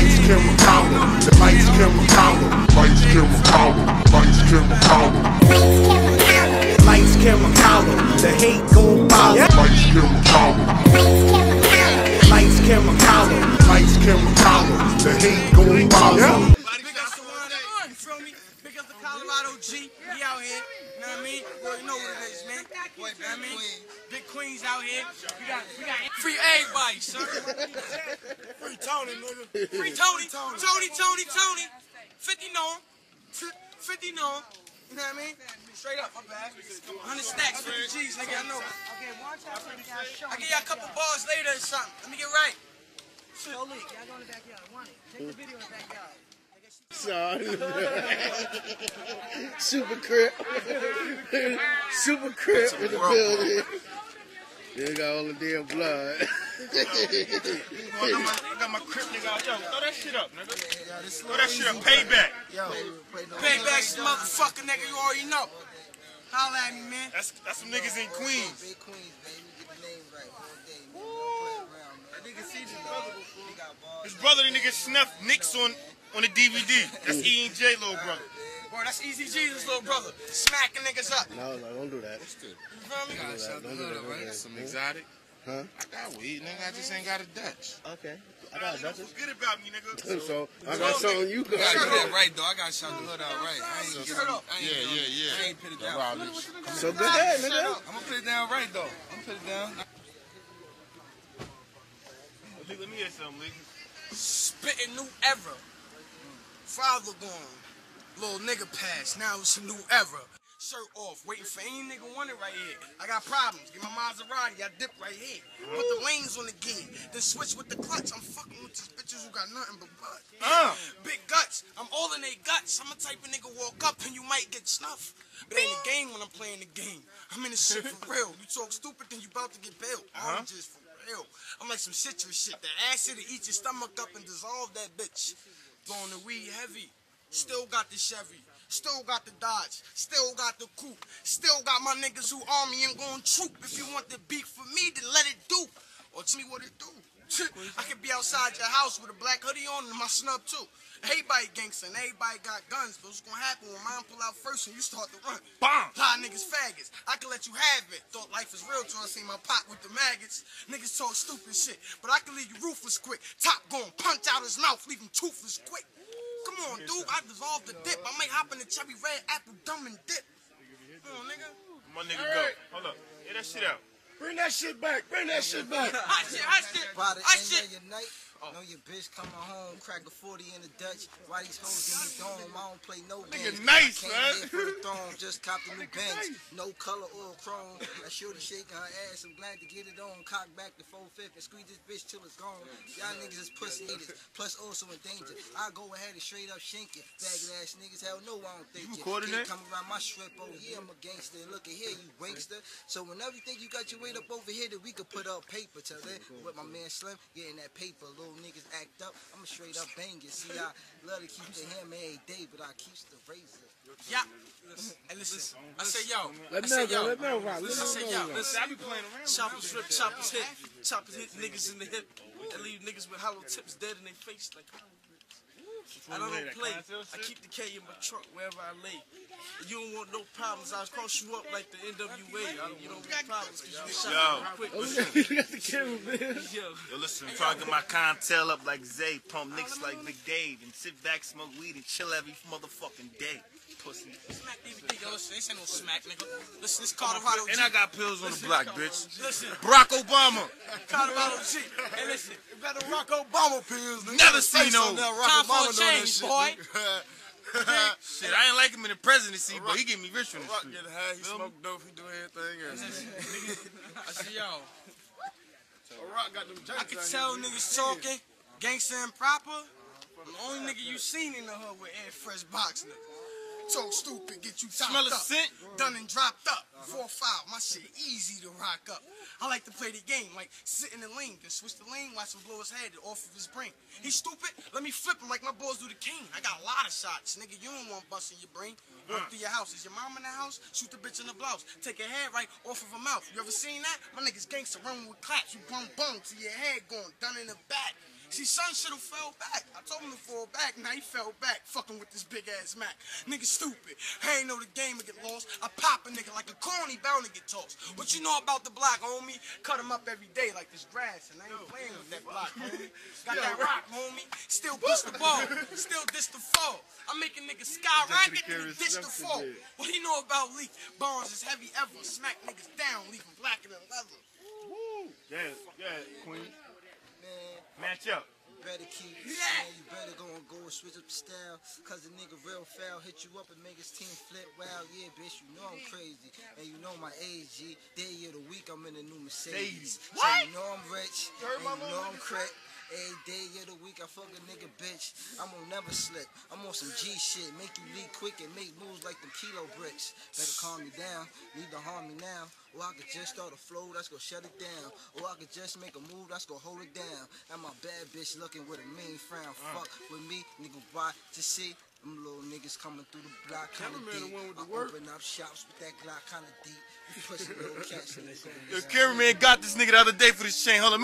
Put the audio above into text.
Lights, camera, collar. Lights, camera, collar. Lights, camera, collar. Lights, camera, collar. Lights, camera, collar. The hate gon' follow. Lights, camera, collar. Already know what it is, man. You know what I mean? Big Queens out here. We got, we got free everybody, son. free Tony, nigga. Free Tony, Tony, Tony, Tony. 50 know him. 50 know him. You know what I mean? Straight up, my bad. 100 stacks, 50 G's, nigga, I know. I give y'all a couple bars later or something. Let me get right. Sorry. Super Crip. Super Crip in the building. They got all the damn blood. I got my, I got my crip nigga out. Yo, throw that shit up, nigga. Throw that shit up. Payback. Payback, motherfucker, nigga, you already know. Holla at me, man. That's that's some niggas in Queens. Big Queens, baby. Get the name right. One day, man. Don't play around, man. Nigga see his brother before. He got bars. His brother, the nigga snuffed Nicks on on the DVD. That's E and J little brother. Boy, that's Easy Jesus, little brother. Smacking niggas up. No, no, don't do that. You feel me? Don't do that. Don't do that. Don't do that. Some exotic. Huh? I got weed, nigga. I just ain't got a Dutch. Okay. I got Nigga, nothing. forget about me, nigga. So I got something you I gotta got. that right, though. I gotta shout the hood out right. I ain't get Straight up. I ain't Yeah, get- yeah, yeah. I ain't put it down. Rollins. So good ahead, nigga. I'm gonna put it down right, though. I'm gonna put it down. Let me hear something, Lee. Spitting new era. Father gone. Little nigga pass. Now it's a new era. Shirt off, waiting for any nigga want it right here. I got problems. Get my Maserati, I dip right here. Put the lanes on the gear, then switch with the clutch. I'm fucking with these bitches who got nothing but butt. Uh. Big guts, I'm all in they guts. I'm a type of nigga walk up and you might get snuffed. But ain't the game when I'm playing the game. I'm in this shit for real. You talk stupid, then you about to get bailed. I'm just for real. I'm like some citrus shit. That acid to eat your stomach up and dissolve that bitch. Blowing the weed heavy. Still got the Chevy. Still got the Dodge. Still got the coupe. Still got my niggas who army and going troop. If you want the beat for me, then let it do. Or tell me what it do. I could be outside your house with a black hoodie on and my snub too. Everybody gangsta and everybody got guns, but what's gonna happen when mine pull out first and you start to run? Bomb. Lot niggas faggots. I can let you have it. Thought life is real till I see my pot with the maggots. Niggas talk stupid shit, but I can leave you ruthless quick. Top going punch out his mouth, leave him toothless quick. Come on, dude. I dissolved the dip. I might hop in the cherry red apple dumb and dip. Come on, nigga. My nigga go. Hold up. Get that shit out. Bring that shit back. Bring that shit back. Hot shit, hot shit, By the hot shit. Night, know oh. your bitch coming home, crack a 40 in the Dutch. Why these hoes in the dome? I don't play no Nigga nice, man. here for the throne, just copped the new Benz. No color or chrome. That shorty shaking her ass. I'm glad to get it on. Cock back the 450 and squeeze this bitch till it's gone. Y'all niggas is pussy eaters, plus also in danger. I go ahead and straight up shink it. Faggot ass niggas, hell no, I don't think You recording that? come around my strip, oh yeah, I'm a gangster. Look at here, you wankster. So whenever you think you got your weight up over here, that we could put up paper. Tell that with my man Slim, getting that paper. Little niggas act up, I'm a straight up banger. See, I love to keep the hammer every day, but I keeps the razor. Yeah. Hey, listen. I say, yo. Let I Mel say, go. yo. Let Mel rock. Let I say, Mel yo. rock. Listen. I be playing around. Choppers rip, choppers hit, choppers hit niggas in the hip, and leave niggas with hollow tips dead in their face like. I don't play. I keep the K in my trunk wherever I lay. You don't want no problems. I'll cross you up like the NWA. Don't, you don't want problems because you get shot Yo. real quick. you got the camera, man. Yo, Yo, listen, I'm trying to get my clientele up like Zay, pump nicks like Big Dave, and sit back, smoke weed, and chill every motherfucking day. Pussy. Smack DVD. Yo, listen, this ain't no smack, nigga. Listen, this Colorado G. And I got pills on the block, bitch. Listen, Barack Obama. Colorado G. Hey, listen. You got the Rock Obama pills, nigga. Never seen no. Time for a change, boy. Shit, I ain't like him in the presidency, but he get me rich from this Rock shit. get high, he smoke dope, he do everything else. I say, yo. Rock got them I can tell niggas talking, gangster and proper. The only nigga you seen in the hood with Air Fresh box nigga. Talk stupid, get you topped Smell up. scent? Done and dropped up. Four five, my shit easy to rock up. I like to play the game, like sit in the lane, then switch the lane, watch him blow his head off of his brain. He stupid, let me flip him like my boys do the cane. I got a lot of shots, nigga. You don't want bust in your brain. Walk through your house. Is your mom in the house? Shoot the bitch in the blouse. Take her head right off of her mouth. You ever seen that? My niggas gangster run with claps. You bum bum till your head going done in the back. See, son should have fell back. I told him to fall back. Now he fell back, fucking with this big ass Mac. Nigga stupid. I ain't know the game would get lost. I pop a nigga like a corny bound to get tossed. What you know about the block, homie? Cut him up every day like this grass, and I ain't playing with that block, homie. Got that rock, homie. Still push the ball. Still dish the fall. I'm making niggas skyrocket and dish the fall. What do you know about Leek? Bonds is heavy ever. Smack niggas down, leave them blacker than leather. Yeah, yeah, Queen. Man, Match up. Keep Yeah. man. You better go and go and switch up the style. Cause the nigga real foul hit you up and make his team flip. Wow, yeah, bitch, you know I'm crazy. And you know my age, G. Day of the week, I'm in a new Mercedes. So you know I'm rich. And you know I'm crack. Every day of the week, I fuck a nigga, bitch. I'm gonna never slip. I'm on some G shit. Make you leak quick and make moves like them kilo bricks. Better calm me down. Need to harm me now. Or I could just start a flow that's gonna shut it down. Or I could just make a move that's gonna hold it down. And my bad bitch looking with a mean frown. Uh. Fuck with me, nigga. Why? To see. Them little niggas coming through the block Cameraman the deep. one with the I work. open up shops with that Glock kinda deep. You pussy little cats. The cameraman got this nigga the other day for this chain. Hold on.